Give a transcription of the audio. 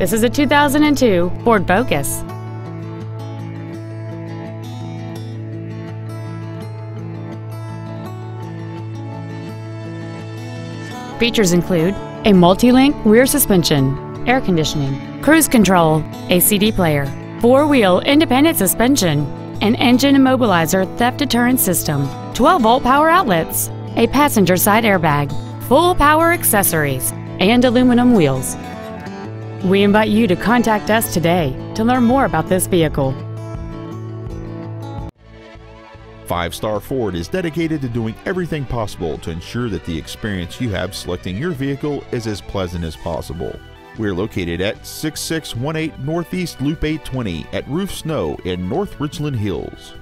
This is a 2002 Ford Focus. Features include a multi-link rear suspension, air conditioning, cruise control, a CD player, four-wheel independent suspension, an engine immobilizer theft deterrent system, 12-volt power outlets, a passenger side airbag, full power accessories, and aluminum wheels. We invite you to contact us today to learn more about this vehicle. Five Star Ford is dedicated to doing everything possible to ensure that the experience you have selecting your vehicle is as pleasant as possible. We're located at 6618 Northeast Loop 820 at Rufe Snow in North Richland Hills.